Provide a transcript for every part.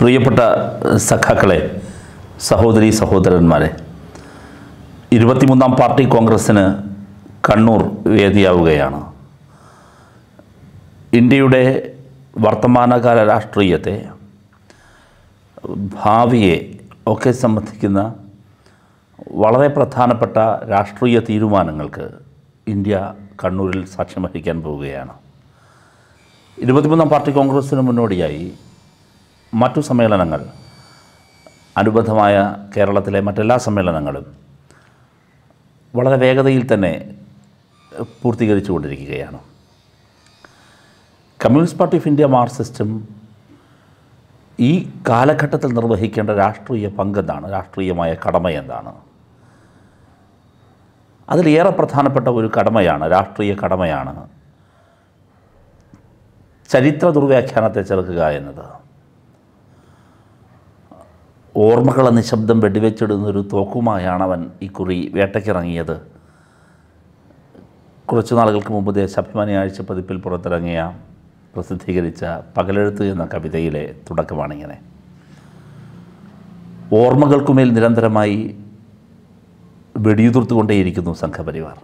പ്രിയപ്പെട്ട സഖാക്കളെ സഹോദരി സഹോദരന്മാരെ ഇരുപത്തിമൂന്നാം പാർട്ടി കോൺഗ്രസ്സിന് കണ്ണൂർ വേദിയാവുകയാണ്. ഇന്ത്യയുടെ വർത്തമാനകാല രാഷ്ട്രീയത്തെ ഭാവിയെ ഒക്കെ സംബന്ധിക്കുന്ന വളരെ പ്രധാനപ്പെട്ട രാഷ്ട്രീയ തീരുമാനങ്ങൾക്ക് ഇന്ത്യ കണ്ണൂരിൽ സാക്ഷ്യം വഹിക്കാൻ പോവുകയാണ്. ഇരുപത്തിമൂന്നാം പാർട്ടി കോൺഗ്രസ്സിന് മുന്നോടിയായി മറ്റു സമ്മേളനങ്ങൾ അനുബന്ധമായ കേരളത്തിലെ മറ്റെല്ലാ സമ്മേളനങ്ങളും വളരെ വേഗതയിൽ തന്നെ പൂർത്തീകരിച്ചു കൊണ്ടിരിക്കുകയാണ് കമ്മ്യൂണിസ്റ്റ് പാർട്ടി ഓഫ് ഇന്ത്യ മാർസിസ്റ്റും ഈ കാലഘട്ടത്തിൽ നിർവഹിക്കേണ്ട രാഷ്ട്രീയ പങ്കെന്താണ് രാഷ്ട്രീയമായ കടമ എന്താണ്? അതിലേറെ പ്രധാനപ്പെട്ട ഒരു കടമയാണ് രാഷ്ട്രീയ കടമയാണ് ചരിത്ര ദുർവ്യാഖ്യാനത്തെ ചെറുക്കുക എന്നത്. ഓർമ്മകളെ നിശബ്ദം വെടിവെച്ചിടുന്നൊരു തോക്കുമായാണ് അവൻ ഇക്കുറി വേട്ടയ്ക്കിറങ്ങിയത്. കുറച്ചു നാളുകൾക്ക് മുമ്പ് ദേശാഭിമാനി ആഴ്ച പതിപ്പിൽ പുറത്തിറങ്ങിയ പ്രസിദ്ധീകരിച്ച പകലെഴുത്ത് എന്ന കവിതയിലെ തുടക്കമാണിങ്ങനെ. ഓർമ്മകൾക്കുമേൽ നിരന്തരമായി വെടിയുതിർത്തുകൊണ്ടേയിരിക്കുന്നു സംഘപരിവാർ.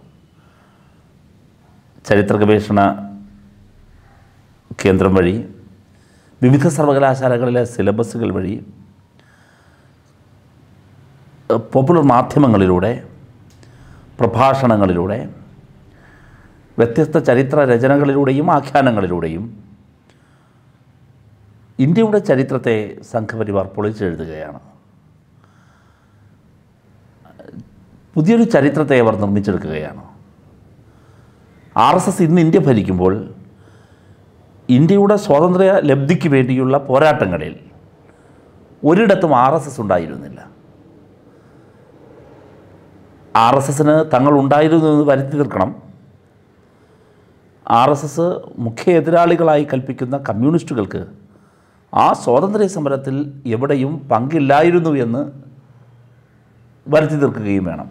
ചരിത്ര ഗവേഷണ കേന്ദ്രം വഴി വിവിധ സർവകലാശാലകളിലെ സിലബസുകൾ വഴി പോപ്പുലർ മാധ്യമങ്ങളിലൂടെ പ്രഭാഷണങ്ങളിലൂടെ വ്യത്യസ്ത ചരിത്ര രചനകളിലൂടെയും ആഖ്യാനങ്ങളിലൂടെയും ഇന്ത്യയുടെ ചരിത്രത്തെ സംഘപരിവാർ പൊളിച്ചെഴുതുകയാണ്. പുതിയൊരു ചരിത്രത്തെ അവർ നിർമ്മിച്ചെടുക്കുകയാണ്. ആർ എസ് എസ് ഇന്ന് ഇന്ത്യ ഭരിക്കുമ്പോൾ ഇന്ത്യയുടെ സ്വാതന്ത്ര്യ ലബ്ധിക്ക് വേണ്ടിയുള്ള പോരാട്ടങ്ങളിൽ ഒരിടത്തും ആർ എസ് എസ് ഉണ്ടായിരുന്നില്ല. ആർ എസ് എസിന് തങ്ങൾ ഉണ്ടായിരുന്നു എന്ന് വരുത്തി തീർക്കണം. ആർ എസ് എസ് മുഖ്യ എതിരാളികളായി കൽപ്പിക്കുന്ന കമ്മ്യൂണിസ്റ്റുകൾക്ക് ആ സ്വാതന്ത്ര്യ സമരത്തിൽ എവിടെയും പങ്കില്ലായിരുന്നു എന്ന് വരുത്തി തീർക്കുകയും വേണം.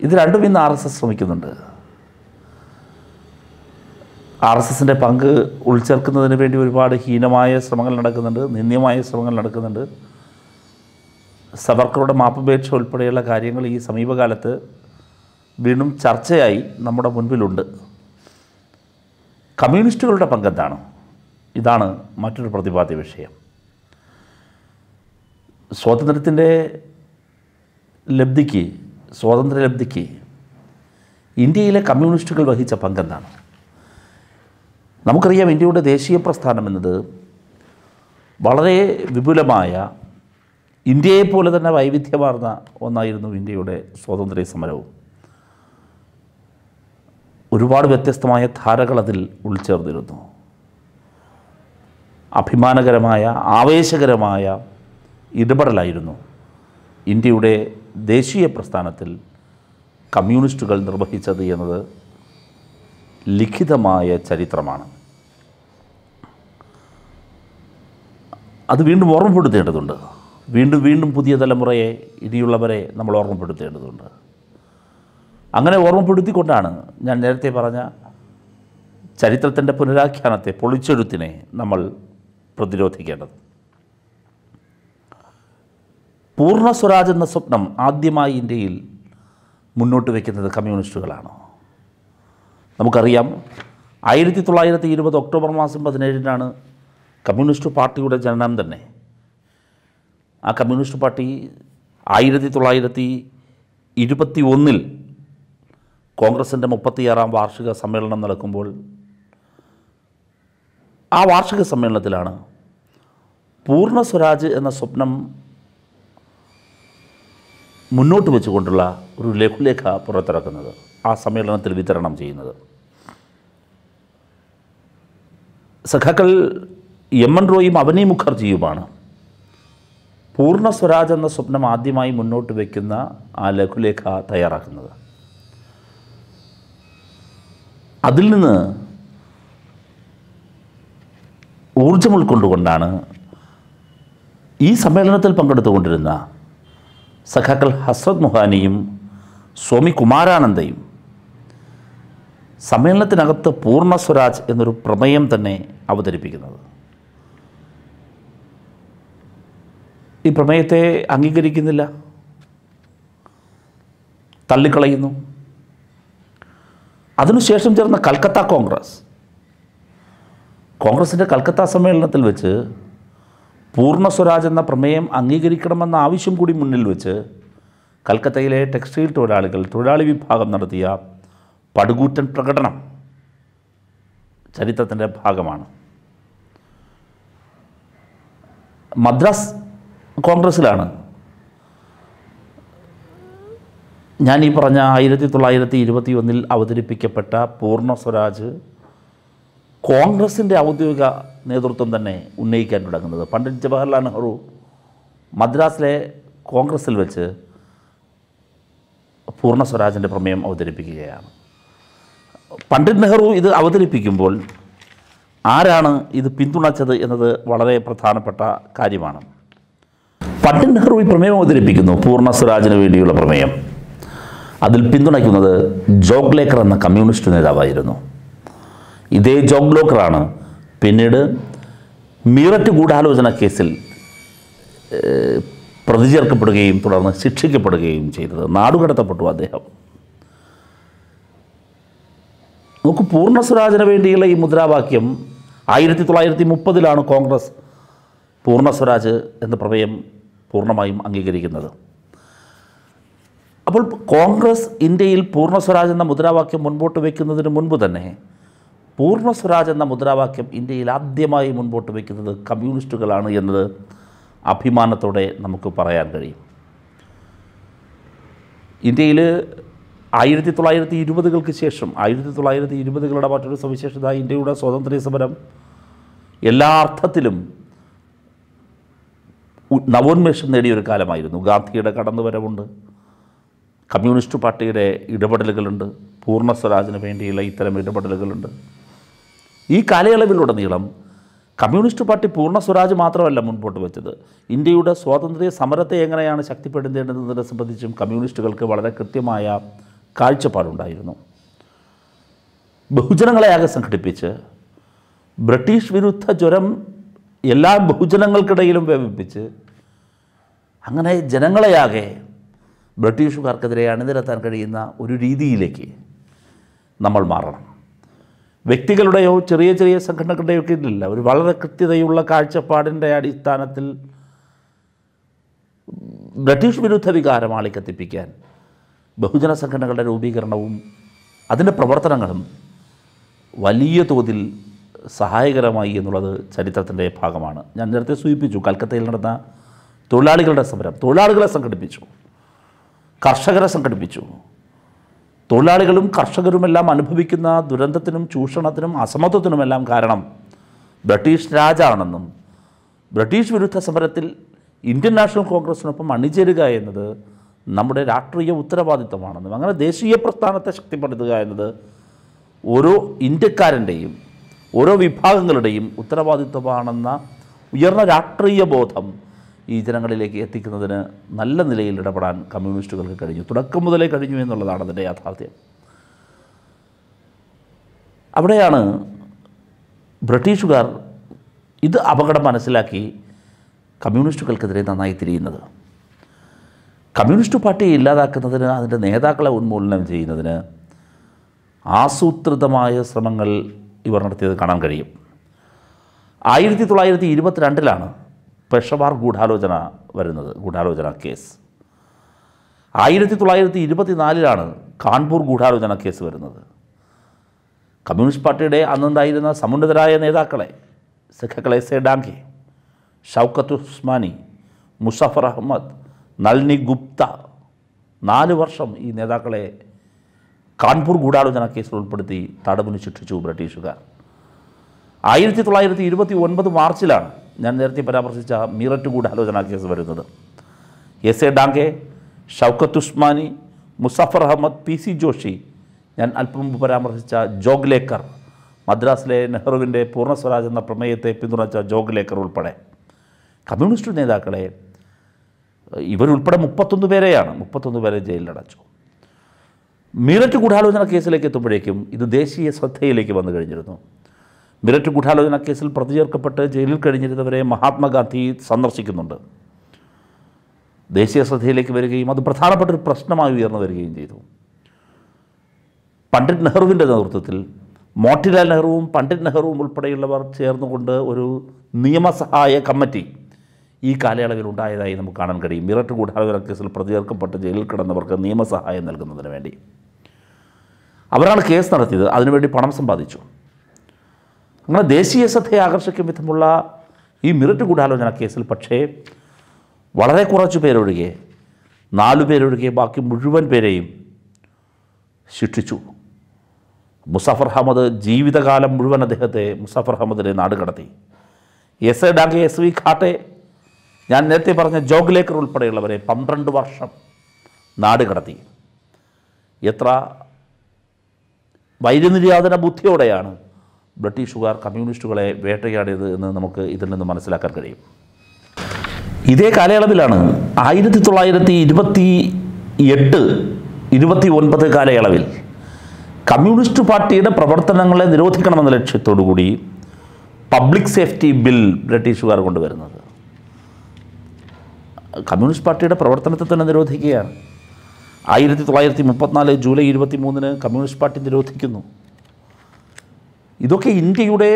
ഇത് രണ്ടും ഇന്ന് ആർ എസ് എസ് ശ്രമിക്കുന്നുണ്ട്. ആർ എസ് എസിന്റെ പങ്ക് ഉൾച്ചേർക്കുന്നതിന് വേണ്ടി ഒരുപാട് ഹീനമായ ശ്രമങ്ങൾ നടക്കുന്നുണ്ട് നിന്ദ്യമായ ശ്രമങ്ങൾ നടക്കുന്നുണ്ട്. സവർക്കറുടെ മാപ്പുപേക്ഷ ഉൾപ്പെടെയുള്ള കാര്യങ്ങൾ ഈ സമീപകാലത്ത് വീണ്ടും ചർച്ചയായി നമ്മുടെ മുൻപിലുണ്ട്. കമ്മ്യൂണിസ്റ്റുകളുടെ പങ്കെന്താണ്? ഇതാണ് മറ്റൊരു പ്രതിപാദ്യ വിഷയം. സ്വാതന്ത്ര്യത്തിന്റെ ലബ്ധിക്ക് സ്വാതന്ത്ര്യ ലബ്ധിക്ക് ഇന്ത്യയിലെ കമ്മ്യൂണിസ്റ്റുകൾ വഹിച്ച പങ്കെന്താണ്? നമുക്കറിയാം ഇന്ത്യയുടെ ദേശീയ പ്രസ്ഥാനം എന്നത് വളരെ വിപുലമായ ഇന്ത്യയെപ്പോലെ തന്നെ വൈവിധ്യമാർന്ന ഒന്നായിരുന്നു ഇന്ത്യയുടെ സ്വാതന്ത്ര്യ സമരവും. ഒരുപാട് വ്യത്യസ്തമായ ധാരകൾ അതിൽ ഉൾച്ചേർന്നിരുന്നു. അഭിമാനകരമായ ആവേശകരമായ ഇടപെടലായിരുന്നു ഇന്ത്യയുടെ ദേശീയ പ്രസ്ഥാനത്തിൽ കമ്മ്യൂണിസ്റ്റുകൾ നിർവഹിച്ചത് എന്നത് ലിഖിതമായ ചരിത്രമാണ്. അത് വീണ്ടും ഓർമ്മപ്പെടുത്തേണ്ടതുണ്ട്. വീണ്ടും വീണ്ടും പുതിയ തലമുറയെ ഇനിയുള്ളവരെ നമ്മൾ ഓർമ്മപ്പെടുത്തേണ്ടതുണ്ട്. അങ്ങനെ ഓർമ്മപ്പെടുത്തിക്കൊണ്ടാണ് ഞാൻ നേരത്തെ പറഞ്ഞ ചരിത്രത്തിന്റെ പുനരാഖ്യാനത്തെ പൊളിച്ചെഴുത്തിനെ നമ്മൾ പ്രതിരോധിക്കേണ്ടത്. പൂർണ സ്വരാജ് എന്ന സ്വപ്നം ആദ്യമായി ഇന്ത്യയിൽ മുന്നോട്ട് വയ്ക്കുന്നത് കമ്മ്യൂണിസ്റ്റുകളാണ്. നമുക്കറിയാം ആയിരത്തി തൊള്ളായിരത്തി ഇരുപത് ഒക്ടോബർ മാസം പതിനേഴിനാണ് കമ്മ്യൂണിസ്റ്റ് പാർട്ടിയുടെ ജനനം തന്നെ. ആ കമ്മ്യൂണിസ്റ്റ് പാർട്ടി ആയിരത്തി തൊള്ളായിരത്തി ഇരുപത്തി ഒന്നിൽ കോൺഗ്രസിന്റെ മുപ്പത്തിയാറാം വാർഷിക സമ്മേളനം നടക്കുമ്പോൾ ആ വാർഷിക സമ്മേളനത്തിലാണ് പൂർണ സ്വരാജ് എന്ന സ്വപ്നം മുന്നോട്ട് വെച്ചുകൊണ്ടുള്ള ഒരു ലഘുലേഖ പുറത്തിറക്കുന്നത് ആ സമ്മേളനത്തിൽ വിതരണം ചെയ്യുന്നത്. സഖാക്കൾ എം എൻ റോയും അവനി മുഖർജിയുമാണ്. പൂർണ സ്വരാജ് എന്ന സ്വപ്നം ആദ്യമായി മുന്നോട്ട് വയ്ക്കുന്ന ആ ലഘുലേഖ തയ്യാറാക്കുന്നത്. അതിൽ നിന്ന് ഊർജം ഉൾക്കൊണ്ടുകൊണ്ടാണ് ഈ സമ്മേളനത്തിൽ പങ്കെടുത്തുകൊണ്ടിരുന്ന സഖാക്കൾ ഹസ്രത് മുഹാനിയും സ്വാമി കുമാരാനന്ദയും സമ്മേളനത്തിനകത്ത് പൂർണ സ്വരാജ് എന്നൊരു പ്രമേയം തന്നെ അവതരിപ്പിക്കുന്നത്. ഈ പ്രമേയത്തെ അംഗീകരിക്കുന്നില്ല. തള്ളിക്കളയുന്നു. അതിനുശേഷം ചേർന്ന കൽക്കത്ത കോൺഗ്രസ്. കോൺഗ്രസിന്റെ കൽക്കത്ത സമ്മേളനത്തിൽ വെച്ച് പൂർണ സ്വരാജ് എന്ന പ്രമേയം അംഗീകരിക്കണമെന്ന ആവശ്യം കൂടി മുന്നിൽ വെച്ച് കൽക്കത്തയിലെ ടെക്സ്റ്റൈൽ തൊഴിലാളികൾ തൊഴിലാളി വിഭാഗം നടത്തിയ പടുകൂറ്റൻ പ്രകടനം ചരിത്രത്തിന്റെ ഭാഗമാണ്. മദ്രാസ് കോൺഗ്രസ്സിലാണ്. ഞാൻ ഈ പറഞ്ഞ ആയിരത്തി തൊള്ളായിരത്തി ഇരുപത്തി ഒന്നിൽ അവതരിപ്പിക്കപ്പെട്ട പൂർണ സ്വരാജ് കോൺഗ്രസിന്റെ ഔദ്യോഗിക നേതൃത്വം തന്നെ ഉന്നയിക്കാൻ തുടങ്ങുന്നത്. പണ്ഡിറ്റ് ജവഹർലാൽ നെഹ്റു മദ്രാസിലെ കോൺഗ്രസ്സിൽ വെച്ച് പൂർണ സ്വരാജിന്റെ പ്രമേയം അവതരിപ്പിക്കുകയാണ്. പണ്ഡിറ്റ് നെഹ്റു ഇത് അവതരിപ്പിക്കുമ്പോൾ ആരാണ് ഇത് പിന്തുണച്ചത് എന്നത് വളരെ പ്രധാനപ്പെട്ട കാര്യമാണ്. പണ്ഡിറ്റ് നെഹ്റു ഈ പ്രമേയം അവതരിപ്പിക്കുന്നു. പൂർണ സ്വരാജിന് വേണ്ടിയുള്ള പ്രമേയം. അതിൽ പിന്തുണയ്ക്കുന്നത് ജോഗ്ലേക്കർ എന്ന കമ്മ്യൂണിസ്റ്റ് നേതാവായിരുന്നു. ഇതേ ജോഗ്ലോക്കറാണ് പിന്നീട് മീററ്റ് ഗൂഢാലോചന കേസിൽ പ്രതിചേർക്കപ്പെടുകയും പ്രതി ചേർക്കപ്പെടുകയും തുടർന്ന് ശിക്ഷിക്കപ്പെടുകയും ചെയ്തത്. നാടുകടത്തപ്പെട്ടു അദ്ദേഹം. നമുക്ക് പൂർണ സ്വരാജിന് വേണ്ടിയുള്ള ഈ മുദ്രാവാക്യം ആയിരത്തി തൊള്ളായിരത്തി മുപ്പതിലാണ് കോൺഗ്രസ് പൂർണ സ്വരാജ് എന്ന പ്രമേയം പൂർണമായും അംഗീകരിക്കുന്നത്. അപ്പോൾ കോൺഗ്രസ് ഇന്ത്യയിൽ പൂർണ സ്വരാജ് എന്ന മുദ്രാവാക്യം മുൻപോട്ട് വയ്ക്കുന്നതിന് മുൻപ് തന്നെ പൂർണ സ്വരാജ് എന്ന മുദ്രാവാക്യം ഇന്ത്യയിൽ ആദ്യമായി മുൻപോട്ട് വയ്ക്കുന്നത് കമ്മ്യൂണിസ്റ്റുകളാണ് എന്നത് അഭിമാനത്തോടെ നമുക്ക് പറയാൻ കഴിയും. ഇന്ത്യയിൽ ആയിരത്തി തൊള്ളായിരത്തി ഇരുപതുകൾക്ക് ശേഷം ആയിരത്തി തൊള്ളായിരത്തി ഇരുപതുകളുടെ മറ്റൊരു സവിശേഷത ഇന്ത്യയുടെ സ്വാതന്ത്ര്യ സമരം എല്ലാ അർത്ഥത്തിലും നവോന്മേഷം നേടിയൊരു കാലമായിരുന്നു. ഗാന്ധിയുടെ കടന്നുവരവുണ്ട്. കമ്മ്യൂണിസ്റ്റ് പാർട്ടിയുടെ ഇടപെടലുകളുണ്ട്. പൂർണ സ്വരാജിന് വേണ്ടിയുള്ള ഇത്തരം ഇടപെടലുകളുണ്ട്. ഈ കാലയളവിലുടനീളം കമ്മ്യൂണിസ്റ്റ് പാർട്ടി പൂർണ സ്വരാജ് മാത്രമല്ല മുൻപോട്ട് വെച്ചത്. ഇന്ത്യയുടെ സ്വാതന്ത്ര്യ സമരത്തെ എങ്ങനെയാണ് ശക്തിപ്പെടുത്തേണ്ടതെന്നതിനെ സംബന്ധിച്ചും കമ്മ്യൂണിസ്റ്റുകൾക്ക് വളരെ കൃത്യമായ കാഴ്ചപ്പാടുണ്ടായിരുന്നു. ബഹുജനങ്ങളെയാകെ സംഘടിപ്പിച്ച് ബ്രിട്ടീഷ് വിരുദ്ധ ജ്വരം എല്ലാ ബഹുജനങ്ങൾക്കിടയിലും വ്യാപിപ്പിച്ച് അങ്ങനെ ജനങ്ങളെയാകെ ബ്രിട്ടീഷുകാർക്കെതിരെ അണിനിരത്താൻ കഴിയുന്ന ഒരു രീതിയിലേക്ക് നമ്മൾ മാറണം. വ്യക്തികളുടെയോ ചെറിയ ചെറിയ സംഘടനകളുടെയോ ഒക്കെ ഒരു വളരെ കൃത്യതയുള്ള കാഴ്ചപ്പാടിന്റെ അടിസ്ഥാനത്തിൽ ബ്രിട്ടീഷ് വിരുദ്ധ വികാരം ആളിക്കത്തിപ്പിക്കാൻ ബഹുജന സംഘടനകളുടെ രൂപീകരണവും അതിന്റെ പ്രവർത്തനങ്ങളും വലിയ തോതിൽ സഹായകരമായി എന്നുള്ളത് ചരിത്രത്തിന്റെ ഭാഗമാണ്. ഞാൻ നേരത്തെ സൂചിപ്പിച്ചു കൽക്കത്തയിൽ നടന്ന തൊഴിലാളികളുടെ സമരം തൊഴിലാളികളെ സംഘടിപ്പിച്ചു കർഷകരെ സംഘടിപ്പിച്ചു. തൊഴിലാളികളും കർഷകരുമെല്ലാം അനുഭവിക്കുന്ന ദുരന്തത്തിനും ചൂഷണത്തിനും അസമത്വത്തിനുമെല്ലാം കാരണം ബ്രിട്ടീഷ് രാജാണെന്നും ബ്രിട്ടീഷ് വിരുദ്ധ സമരത്തിൽ ഇന്ത്യൻ നാഷണൽ കോൺഗ്രസിനൊപ്പം അണിചേരുക എന്നത് നമ്മുടെ രാഷ്ട്രീയ ഉത്തരവാദിത്തമാണെന്നും അങ്ങനെ ദേശീയ പ്രസ്ഥാനത്തെ ശക്തിപ്പെടുത്തുക എന്നത് ഓരോ ഇന്ത്യക്കാരന്റെയും ഓരോ വിഭാഗങ്ങളുടെയും ഉത്തരവാദിത്വമാണെന്ന ഉയർന്ന രാഷ്ട്രീയ ബോധം ഈ ജനങ്ങളിലേക്ക് എത്തിക്കുന്നതിന് നല്ല നിലയിൽ ഇടപെടാൻ കമ്മ്യൂണിസ്റ്റുകൾക്ക് കഴിഞ്ഞു. തുടക്കം മുതലേ കഴിഞ്ഞു എന്നുള്ളതാണ് അതിന്റെ യാഥാർത്ഥ്യം. അവിടെയാണ് ബ്രിട്ടീഷുകാർ ഇത് അപകടം മനസ്സിലാക്കി കമ്മ്യൂണിസ്റ്റുകൾക്കെതിരെ നന്നായി തിരിയുന്നത്. കമ്മ്യൂണിസ്റ്റ് പാർട്ടിയെ ഇല്ലാതാക്കുന്നതിന് അതിന്റെ നേതാക്കളെ ഉന്മൂലനം ചെയ്യുന്നതിന് ആസൂത്രിതമായ ശ്രമങ്ങൾ ഇവർ നടത്തിയത് കാണാൻ കഴിയും. ആയിരത്തി തൊള്ളായിരത്തി ഇരുപത്തിരണ്ടിലാണ് പെഷവാർ ഗൂഢാലോചന വരുന്നത് ഗൂഢാലോചന കേസ്. ആയിരത്തി തൊള്ളായിരത്തി ഇരുപത്തിനാലിലാണ് കാൺപൂർ ഗൂഢാലോചന കേസ് വരുന്നത്. കമ്മ്യൂണിസ്റ്റ് പാർട്ടിയുടെ അന്നുണ്ടായിരുന്ന സമുന്നതരായ നേതാക്കളെ സഖാക്കളെ സേഡാങ്കെ ഷൗക്കത്ത് ഉസ്മാനി മുസഫർ അഹമ്മദ് നൽനി ഗുപ്ത നാല് വർഷം ഈ നേതാക്കളെ കാൺപൂർ ഗൂഢാലോചന കേസിൽ ഉൾപ്പെടുത്തി തടവിന് ശിക്ഷിച്ചു ബ്രിട്ടീഷുകാർ. ആയിരത്തി തൊള്ളായിരത്തി ഇരുപത്തി ഒൻപത് മാർച്ചിലാണ് ഞാൻ നേരത്തെ പരാമർശിച്ച മീററ്റ് ഗൂഢാലോചന കേസ് വരുന്നത്. S A Dange Shaukat Usmani Muzaffar Ahmad P C Joshi ഞാൻ അല്പം മുമ്പ് പരാമർശിച്ച ജോഗ്ലേക്കർ മദ്രാസിലെ നെഹ്റുവിന്റെ പൂർണ സ്വരാജ് എന്ന പ്രമേയത്തെ പിന്തുണച്ച ജോഗ്ലേക്കർ ഉൾപ്പെടെ. കമ്മ്യൂണിസ്റ്റ് നേതാക്കളെ ഇവരുൾപ്പെടെ മുപ്പത്തൊന്ന് പേരെയാണ് മുപ്പത്തൊന്ന് പേരെ ജയിലിലടച്ചു. മീററ്റ് ഗൂഢാലോചന കേസിലേക്ക് എത്തുമ്പോഴേക്കും ഇത് ദേശീയ ശ്രദ്ധയിലേക്ക് വന്നു കഴിഞ്ഞിരുന്നു. മീററ്റ് ഗൂഢാലോചന കേസിൽ പ്രതി ചേർക്കപ്പെട്ട് ജയിലിൽ കഴിഞ്ഞിരുന്നവരെ മഹാത്മാഗാന്ധി സന്ദർശിക്കുന്നുണ്ട്. ദേശീയ ശ്രദ്ധയിലേക്ക് വരികയും അത് പ്രധാനപ്പെട്ട ഒരു പ്രശ്നമായി ഉയർന്നു വരികയും ചെയ്തു. പണ്ഡിറ്റ് നെഹ്റുവിന്റെ നേതൃത്വത്തിൽ മോട്ടിലാൽ നെഹ്റുവും പണ്ഡിറ്റ് നെഹ്റുവും ഉൾപ്പെടെയുള്ളവർ ചേർന്നുകൊണ്ട് ഒരു നിയമസഹായ കമ്മിറ്റി ഈ കാലയളവിൽ ഉണ്ടായതായി നമുക്ക് കാണാൻ കഴിയും. മിററ്റ് ഗൂഢാലോചന കേസിൽ പ്രതി ചേർക്കപ്പെട്ട് ജയിലിൽ കിടന്നവർക്ക് നിയമസഹായം നൽകുന്നതിന് വേണ്ടി. അവരാണ് കേസ് നടത്തിയത്. അതിനുവേണ്ടി പണം സമ്പാദിച്ചു. അങ്ങനെ ദേശീയ ശ്രദ്ധയെ ആകർഷിക്കും വിധമുള്ള ഈ മിററ്റ് ഗൂഢാലോചന കേസിൽ പക്ഷേ വളരെ കുറച്ച് പേരൊഴികെ നാലു പേരൊഴികെ ബാക്കി മുഴുവൻ പേരെയും ശിക്ഷിച്ചു. മുസാഫർ അഹമ്മദ് ജീവിതകാലം മുഴുവൻ അദ്ദേഹത്തെ മുസാഫർ അഹമ്മദിനെ നാട് കടത്തി S A Dange S V Ghate ഞാൻ നേരത്തെ പറഞ്ഞ ജോഗ്ലേക്കർ ഉൾപ്പെടെയുള്ളവരെ പന്ത്രണ്ട് വർഷം നാട് കടത്തി. എത്ര വൈര്യനിര്യാതന ബുദ്ധിയോടെയാണ് ബ്രിട്ടീഷുകാർ കമ്മ്യൂണിസ്റ്റുകളെ വേട്ടയാടിയത് എന്ന് നമുക്ക് ഇതിൽ നിന്ന് മനസ്സിലാക്കാൻ കഴിയും. ഇതേ കാലയളവിലാണ് ആയിരത്തി തൊള്ളായിരത്തി ഇരുപത്തി എട്ട് ഇരുപത്തി ഒൻപത് കാലയളവിൽ കമ്മ്യൂണിസ്റ്റ് പാർട്ടിയുടെ പ്രവർത്തനങ്ങളെ നിരോധിക്കണമെന്ന ലക്ഷ്യത്തോടു കൂടി പബ്ലിക് സേഫ്റ്റി ബിൽ ബ്രിട്ടീഷുകാർ കൊണ്ടുവരുന്നത്. കമ്മ്യൂണിസ്റ്റ് പാർട്ടിയുടെ പ്രവർത്തനത്തെ തന്നെ നിരോധിക്കുകയാണ്. ആയിരത്തി തൊള്ളായിരത്തി മുപ്പത്തിനാല് ജൂലൈ ഇരുപത്തി മൂന്നിന് കമ്മ്യൂണിസ്റ്റ് പാർട്ടി നിരോധിക്കുന്നു. ഇതൊക്കെ ഇന്ത്യയുടെ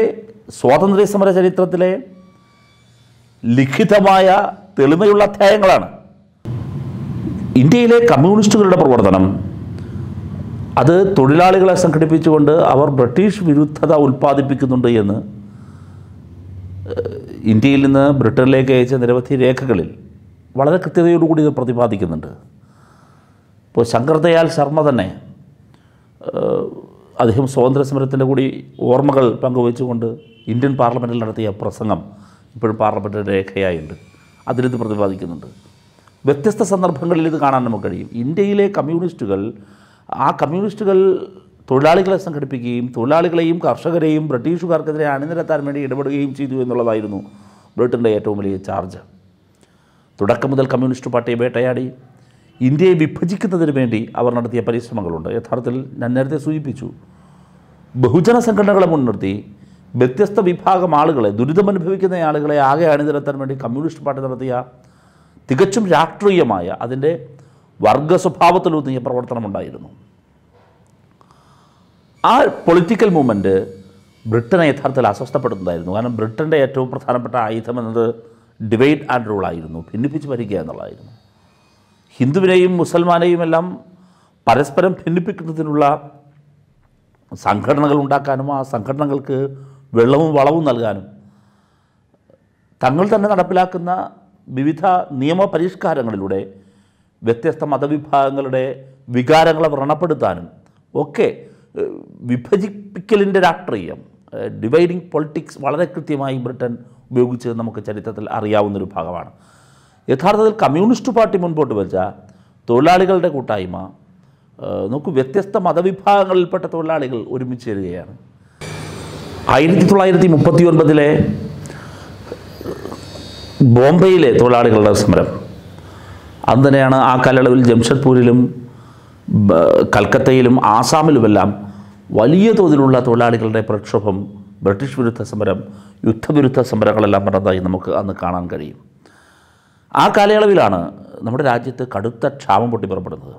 സ്വാതന്ത്ര്യ സമര ചരിത്രത്തിലെ ലിഖിതമായ തെളിമയുള്ള അധ്യായങ്ങളാണ്. ഇന്ത്യയിലെ കമ്മ്യൂണിസ്റ്റുകളുടെ പ്രവർത്തനം അത് തൊഴിലാളികളെ സംഘടിപ്പിച്ചുകൊണ്ട് അവർ ബ്രിട്ടീഷ് വിരുദ്ധത ഉൽപ്പാദിപ്പിക്കുന്നുണ്ട് എന്ന് ഇന്ത്യയിൽ നിന്ന് ബ്രിട്ടനിലേക്ക് അയച്ച നിരവധി രേഖകളിൽ വളരെ കൃത്യതയോടുകൂടി ഇത് പ്രതിപാദിക്കുന്നുണ്ട്. ഇപ്പോൾ ശങ്കർദയാൽ ശർമ്മ തന്നെ അദ്ദേഹം സ്വാതന്ത്ര്യ സമരത്തിന്റെ കൂടി ഓർമ്മകൾ പങ്കുവച്ചുകൊണ്ട് ഇന്ത്യൻ പാർലമെന്റിൽ നടത്തിയ പ്രസംഗം ഇപ്പോഴും പാർലമെന്റിന്റെ രേഖയായുണ്ട്. അതിലിത് പ്രതിപാദിക്കുന്നുണ്ട്. വ്യത്യസ്ത സന്ദർഭങ്ങളിൽ ഇത് കാണാൻ നമുക്ക് കഴിയും. ഇന്ത്യയിലെ കമ്മ്യൂണിസ്റ്റുകൾ ആ കമ്മ്യൂണിസ്റ്റുകൾ തൊഴിലാളികളെ സംഘടിപ്പിക്കുകയും തൊഴിലാളികളെയും കർഷകരെയും ബ്രിട്ടീഷുകാർക്കെതിരെ അണിനിരത്താൻ വേണ്ടി ഇടപെടുകയും ചെയ്തു എന്നുള്ളതായിരുന്നു ബ്രിട്ടന്റെ ഏറ്റവും വലിയ ചാർജ്. തുടക്കം മുതൽ കമ്മ്യൂണിസ്റ്റ് പാർട്ടിയെ വേട്ടയാടി. ഇന്ത്യയെ വിഭജിക്കുന്നതിന് വേണ്ടി അവർ നടത്തിയ പരിശ്രമങ്ങളുണ്ട്. യഥാർത്ഥത്തിൽ ഞാൻ നേരത്തെ സൂചിപ്പിച്ചു. ബഹുജന സംഘടനകളെ മുൻനിർത്തി വ്യത്യസ്ത വിഭാഗം ആളുകളെ ദുരിതമനുഭവിക്കുന്ന ആളുകളെ ആകെ അണിനിരത്താൻ വേണ്ടി കമ്മ്യൂണിസ്റ്റ് പാർട്ടി നടത്തിയ തികച്ചും രാഷ്ട്രീയമായ അതിന്റെ വർഗ സ്വഭാവത്തിലൂന്നിയ പ്രവർത്തനമുണ്ടായിരുന്നു. ആ പൊളിറ്റിക്കൽ മൂവ്മെന്റ് ബ്രിട്ടനെ യഥാർത്ഥത്തിൽ അസ്വസ്ഥപ്പെടുന്നതായിരുന്നു കാരണം ബ്രിട്ടന്റെ ഏറ്റവും പ്രധാനപ്പെട്ട ആയുധം എന്നത് ഡിവൈഡ് ആൻഡ് റൂൾ ആയിരുന്നു ഭിന്നിപ്പിച്ച് ഭരിക്കുക എന്നുള്ളതായിരുന്നു. ഹിന്ദുവിനെയും മുസൽമാനെയും എല്ലാം പരസ്പരം ഭിന്നിപ്പിക്കുന്നതിനുള്ള സംഘടനകൾ ഉണ്ടാക്കാനും ആ സംഘടനകൾക്ക് വെള്ളവും വളവും നൽകാനും തങ്ങൾ തന്നെ നടപ്പിലാക്കുന്ന വിവിധ നിയമപരിഷ്കാരങ്ങളിലൂടെ വ്യത്യസ്ത മതവിഭാഗങ്ങളുടെ വികാരങ്ങളെ വ്രണപ്പെടുത്താനും ഒക്കെ വിഭജിപ്പിക്കലിന്റെ രാഷ്ട്രീയം ഡിവൈഡിങ് പൊളിറ്റിക്സ് വളരെ കൃത്യമായി ബ്രിട്ടൻ ഉപയോഗിച്ച് നമുക്ക് ചരിത്രത്തിൽ അറിയാവുന്നൊരു ഭാഗമാണ്. യഥാർത്ഥത്തിൽ കമ്മ്യൂണിസ്റ്റ് പാർട്ടി മുൻപോട്ട് വെച്ച തൊഴിലാളികളുടെ കൂട്ടായ്മ നോക്കൂ വ്യത്യസ്ത മതവിഭാഗങ്ങളിൽപ്പെട്ട തൊഴിലാളികൾ ഒരുമിച്ച് ചേരുകയാണ്. ആയിരത്തി തൊള്ളായിരത്തി മുപ്പത്തി ഒൻപതിലെ ബോംബെയിലെ തൊഴിലാളികളുടെ സമരം. അന്ന് തന്നെയാണ് ആ കാലയളവിൽ ജംഷഡ്പൂരിലും കൽക്കത്തയിലും ആസാമിലുമെല്ലാം വലിയ തോതിലുള്ള തൊഴിലാളികളുടെ പ്രക്ഷോഭം ബ്രിട്ടീഷ് വിരുദ്ധ സമരം യുദ്ധവിരുദ്ധ സമരങ്ങളെല്ലാം നടന്നതായി നമുക്ക് അന്ന് കാണാൻ കഴിയും. ആ കാലയളവിലാണ് നമ്മുടെ രാജ്യത്ത് കടുത്ത ക്ഷാമം പൊട്ടിപ്പുറപ്പെടുന്നത്